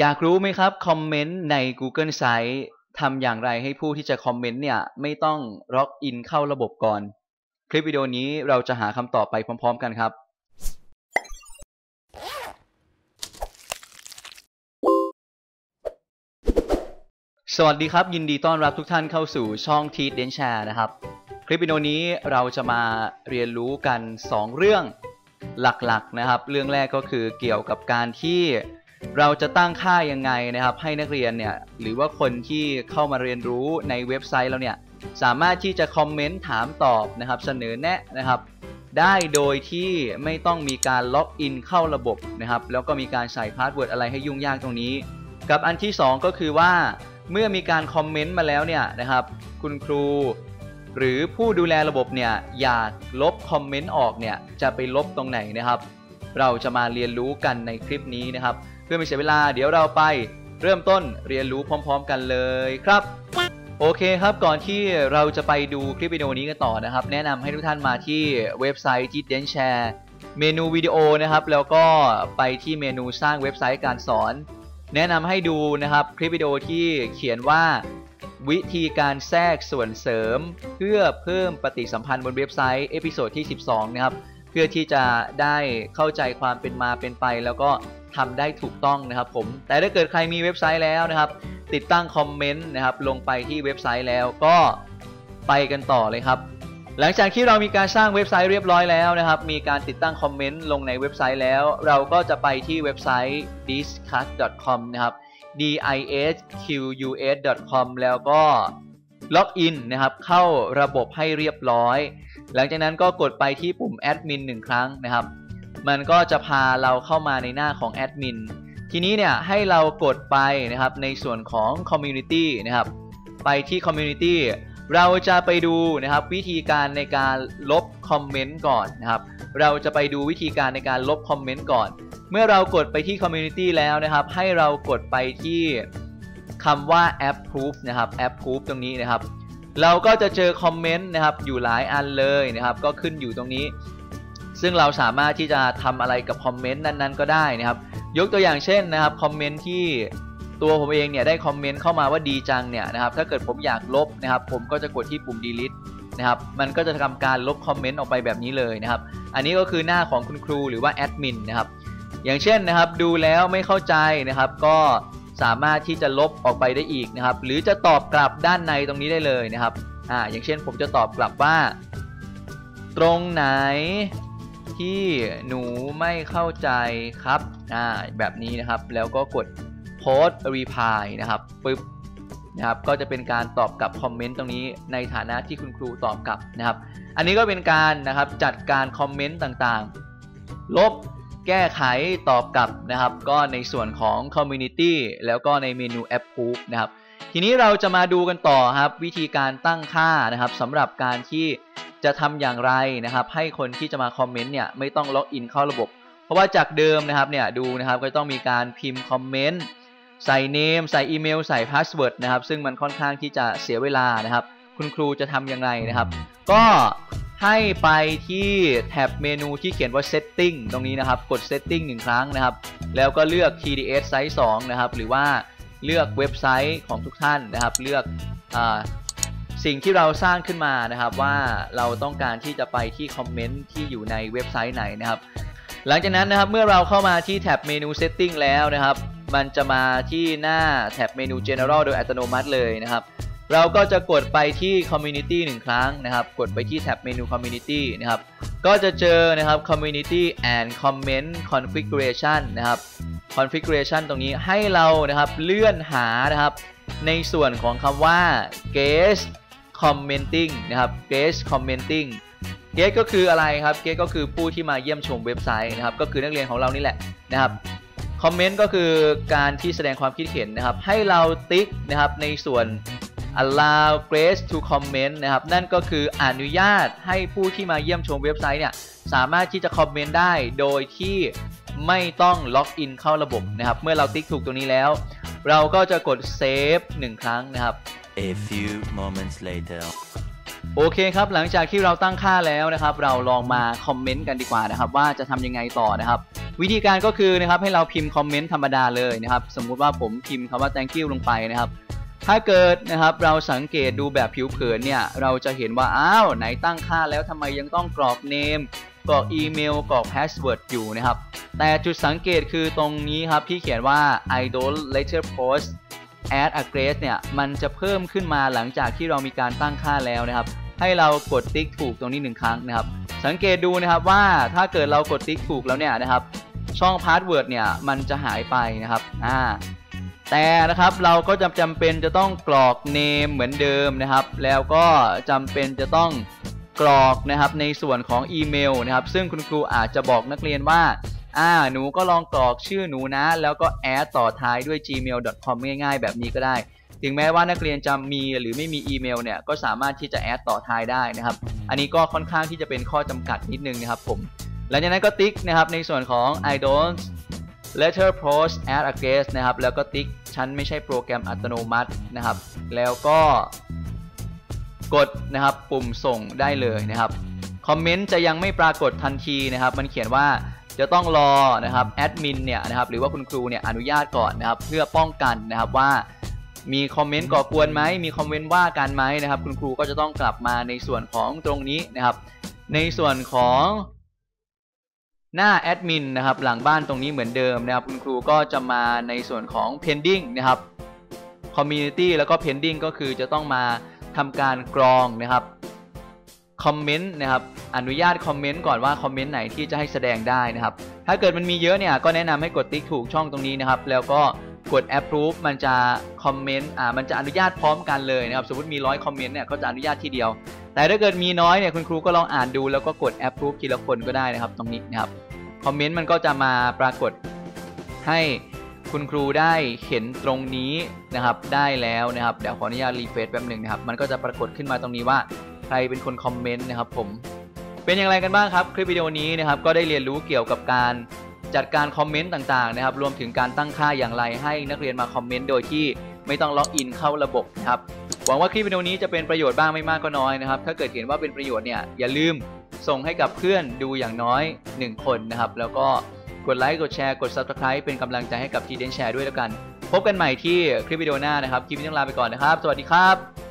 อยากรู้ไหมครับคอมเมนต์ใน Google Site ทำอย่างไรให้ผู้ที่จะคอมเมนต์เนี่ย ไม่ต้องล็อกอินเข้าระบบก่อน คลิปวิดีโอนี้เราจะหาคำตอบไปพร้อม ๆ กันครับ สวัสดีครับ ยินดีต้อนรับทุกท่านเข้าสู่ช่องทีเดนแชร์นะครับ คลิปวิดีโอนี้เราจะมาเรียนรู้กัน 2 เรื่องหลักๆนะครับ เรื่องแรกก็คือเกี่ยวกับการที่ เราจะตั้งค่ายังไงนะครับ ให้นักเรียนเนี่ยหรือว่าคนที่เข้ามาเรียนรู้ในเว็บไซต์เราเนี่ยสามารถที่จะคอมเมนต์ถามตอบนะครับ เสนอแนะนะครับ ได้โดยที่ไม่ต้องมีการล็อกอินเข้าระบบนะครับ แล้วก็มีการใส่พาสเวิร์ดอะไรให้ยุ่งยากตรงนี้ กับอันที่ 2 ก็คือว่า เมื่อมีการคอมเมนต์มาแล้วเนี่ยนะครับ คุณครู หรือผู้ดูแลระบบเนี่ยอยากลบคอมเมนต์ออกเนี่ยจะไปลบตรงไหนนะครับ เราจะมาเรียนรู้กันในคลิปนี้นะครับ พื่อไม่เสียเวลาเดี๋ยวเราไปเริ่มต้นเรียนรู้พร้อม ๆ กันเลยครับ โอเคครับก่อนที่เราจะไปดูคลิปวิดีโอนี้กันต่อนะครับ แนะนำให้ทุกท่านมาที่เว็บไซต์ที่เดนแชร์เมนูวิดีโอนะครับแล้วก็ไปที่เมนูสร้างเว็บไซต์การสอน แนะนำให้ดูนะครับคลิปวิดีโอที่เขียนว่าวิธีการแทรกส่วนเสริม เพื่อเพิ่มปฏิสัมพันธ์บนเว็บไซต์ episode ที่ 12 นะครับ เพื่อที่จะได้เข้าใจความเป็นมาเป็นไป แล้วก็ทำได้ถูกต้องนะครับผม แต่ถ้าเกิดใครมีเว็บไซต์แล้วนะครับ ติดตั้งคอมเมนต์นะครับลงไปที่เว็บไซต์แล้วก็ไปกันต่อเลยครับ หลังจากที่เรามีการสร้างเว็บไซต์เรียบร้อยแล้วนะครับ มีการติดตั้งคอมเมนต์ลงในเว็บไซต์แล้ว เราก็จะไปที่เว็บไซต์ disqus.com นะครับ disqus.com แล้วก็ล็อกอินนะครับเข้าระบบให้เรียบร้อย หลังจากนั้นก็กดไปที่ปุ่มแอดมินหนึ่งครั้งนะครับ มันก็จะพาเราเข้ามาในหน้าของแอดมินทีนี้เนี่ยให้เรากดไปนะครับในส่วนของ Community นะครับ ไปที่ Community เราจะไปดูนะครับวิธีการในการลบคอมเมนต์ก่อนนะครับ เราจะไปดูวิธีการในการลบคอมเมนต์ก่อน เมื่อเรากดไปที่ Community แล้วนะครับ ให้เรากดไปที่คำว่า Approve นะครับ Approve ตรงนี้นะครับ เราก็จะเจอคอมเมนต์นะครับอยู่หลายอันเลยนะครับ ก็ขึ้นอยู่ตรงนี้ ซึ่งเราสามารถที่จะทำอะไรกับคอมเมนต์นั้นๆ ก็ได้นะครับ ยกตัวอย่างเช่นนะครับคอมเมนต์ที่ตัวผมเองเนี่ยได้คอมเมนต์เข้ามาว่าดีจังเนี่ยนะครับ ถ้าเกิดผมอยากลบนะครับ ผมก็จะกดที่ปุ่ม delete นะครับ มันก็จะทำการลบคอมเมนต์ออกไปแบบนี้เลยนะครับ อันนี้ก็คือหน้าของคุณครูหรือว่าแอดมินนะครับ อย่างเช่นนะครับ ดูแล้วไม่เข้าใจนะครับ ก็ สามารถที่จะลบออกไปได้อีกนะครับ หรือจะตอบกลับด้านในตรงนี้ได้เลยนะครับอ่าอย่างเช่นผมจะตอบกลับว่า ตรงไหนที่หนูไม่เข้าใจครับอ่าแบบนี้นะครับ แล้วก็กด post reply นะครับปึ๊บนะครับ ก็จะเป็นการตอบกลับคอมเมนต์ตรงนี้ในฐานะที่คุณครูตอบกลับนะครับ อันนี้ก็เป็นการนะครับจัดการคอมเมนต์ต่างๆ ลบ แก้ไขตอบกลับนะครับ ก็ในส่วนของ community แล้วก็ในเมนู approve นะครับ ทีนี้เราจะมาดูกันต่อครับ วิธีการตั้งค่านะครับสำหรับการที่จะทำอย่างไรนะครับ ให้คนที่จะมาคอมเมนต์เนี่ยไม่ต้องล็อกอินเข้าระบบ เพราะว่าจากเดิมนะครับเนี่ยดูนะครับก็ต้องมีการพิมพ์คอมเมนต์ใส่ name ใส่อีเมลใส่พาสเวิร์ดนะครับซึ่งมันค่อนข้างที่จะเสียเวลานะครับ คุณครูจะทำยังไงนะครับ ก็ ให้ไปที่แท็บเมนูที่เขียนว่า setting ตรงนี้นะครับ กด setting หนึ่งครั้งนะครับ แล้วก็เลือก TDS Site 2 นะครับ หรือว่าเลือกเว็บไซต์ของทุกท่านนะครับ เลือกสิ่งที่เราสร้างขึ้นมานะครับว่าเราต้องการที่จะไปที่คอมเมนต์ที่อยู่ในเว็บไซต์ไหนนะครับ หลังจากนั้นนะครับเมื่อเราเข้ามาที่แท็บเมนู setting แล้วนะครับ มันจะมาที่หน้าแท็บเมนู general โดยอัตโนมัติเลยนะครับ เราก็จะกดไปที่ community หนึ่งครั้งนะครับ กดไปที่แท็บเมนู community นะครับ ก็จะเจอนะครับ community and comment configuration นะครับ configuration ตรงนี้ให้เรานะครับเลื่อนหานะครับ ในส่วนของคำว่า guest commenting นะครับ guest commenting guest ก็คืออะไรครับ guest ก็คือผู้ที่มาเยี่ยมชมเว็บไซต์นะครับ ก็คือนักเรียนของเรานี่แหละนะครับ คอมเมนต์ก็คือการที่แสดงความคิดเห็นนะครับ ให้เราติ๊กนะครับในส่วน allow guests to comment นะครับ นั่นก็คืออนุญาตให้ผู้ที่มาเยี่ยมชมเว็บไซต์เนี่ยสามารถที่จะคอมเมนต์ได้โดยที่ไม่ต้องล็อกอินเข้าระบบนะครับ เมื่อเราติ๊กถูกตรงนี้แล้ว เราก็จะกด save หนึ่งครั้งนะครับ A few moments later. โอเคครับ หลังจากที่เราตั้งค่าแล้วนะครับ เราลองมาคอมเมนต์กันดีกว่านะครับ ว่าจะทำยังไงต่อนะครับ วิธีการก็คือนะครับให้เราพิมพ์คอมเมนต์ธรรมดาเลยนะครับ สมมุติว่าผมพิมพ์คำว่า thank you ลงไปนะครับ ถ้าเกิดนะครับเราสังเกตดูแบบผิวเผินเนี่ยเราจะเห็นว่าอ้าวไหนตั้งค่าแล้วทำไมยังต้องกรอก name กรอกอีเมลกรอก password อยู่นะครับ แต่จุดสังเกตคือตรงนี้ครับที่เขียนว่า I'd rather post as a guest เนี่ยมันจะเพิ่มขึ้นมาหลังจากที่เรามีการตั้งค่าแล้วนะครับ ให้เรากดติ๊กถูกตรงนี้หนึ่งครั้งนะครับ สังเกตดูนะครับว่าถ้าเกิดเรากดติ๊กถูกแล้วเนี่ยนะครับ ช่องพาสเวิร์ดเนี่ยมันจะหายไปนะครับอ่า แต่นะครับเราก็จำจำเป็นจะต้องกรอก name เหมือนเดิมนะครับ แล้วก็จำเป็นจะต้องกรอกนะครับในส่วนของอีเมลนะครับ ซึ่งคุณครูอาจจะบอกนักเรียนว่าอ่าหนูก็ลองกรอกชื่อหนูนะ แล้วก็แอดต่อท้ายด้วย gmail.com ง่ายๆ แบบนี้ก็ได้ ถึงแม้ว่านักเรียนจะมีหรือไม่มีอีเมลเนี่ยก็สามารถที่จะแอดต่อท้ายได้นะครับ อันนี้ก็ค่อนข้างที่จะเป็นข้อจำกัดนิดนึงนะครับผมหลังจากนั้นก็ติ๊กนะครับในส่วนของ I don't letter post add address นะครับ แล้วก็ติ๊กฉันไม่ใช่โปรแกรมอัตโนมัตินะครับ แล้วก็กดนะครับปุ่มส่งได้เลยนะครับคอมเมนต์จะยังไม่ปรากฏทันทีนะครับ มันเขียนว่าจะต้องรอนะครับแอดมินเนี่ยนะครับหรือว่าคุณครูเนี่ยอนุญาตก่อนนะครับ เพื่อป้องกันนะครับว่ามีคอมเมนต์ก่อกวนไหมมีคอมเมนต์ว่ากันไหมนะครับ คุณครูก็จะต้องกลับมาในส่วนของตรงนี้นะครับ ในส่วนของ หน้าแอดมินนะครับหลังบ้านตรงนี้เหมือนเดิมนะครับคุณครูก็จะมาในส่วนของ pending นะครับ community แล้วก็ pending ก็คือจะต้องมาทำการกรองนะครับคอมเมนต์นะครับอนุญาตคอมเมนต์ก่อนว่าคอมเมนต์ไหนที่จะให้แสดงได้นะครับ ถ้าเกิดมันมีเยอะเนี่ยก็แนะนำให้กดติ๊กถูกช่องตรงนี้นะครับ แล้วก็กด approve มันจะคอมเมนต์อ่ามันจะอนุญาตพร้อมกันเลยนะครับ สมมติมีร้อยคอมเมนต์เนี่ยก็จะอนุญาตทีเดียว แต่ถ้าเกิดมีน้อยเนี่ยคุณครูก็ลองอ่านดูแล้วก็กด approve ทีละคนก็ได้นะครับตรงนี้นะครับ คอมเมนต์มันก็จะมาปรากฏให้คุณครูได้เห็นตรงนี้นะครับได้แล้วนะครับเดี๋ยวขออนุญาตรีเฟซแป๊บหนึ่งนะครับมันก็จะปรากฏขึ้นมาตรงนี้ว่าใครเป็นคนคอมเมนต์นะครับผมเป็นอย่างไรกันบ้างครับ คลิปวิดีโอนี้นะครับก็ได้เรียนรู้เกี่ยวกับการจัดการคอมเมนต์ต่างๆนะครับรวมถึงการตั้งค่าอย่างไรให้นักเรียนมาคอมเมนต์โดยที่ไม่ต้องล็อกอินเข้าระบบนะครับหวังว่าคลิปวิดีโอนี้จะเป็นประโยชน์บ้างไม่มากก็น้อยนะครับถ้าเกิดเห็นว่าเป็นประโยชน์เนี่ยอย่าลืม ส่งให้กับเพื่อนดูอย่างน้อย 1 คนนะครับ แล้วก็กดไลค์กดแชร์กด Subscribe เป็นกำลังใจให้กับทีเดนแชร์ด้วยแล้วกัน พบกันใหม่ที่คลิปวิดีโอหน้านะครับ คลิปนี้ต้องลาไปก่อนนะครับ สวัสดีครับ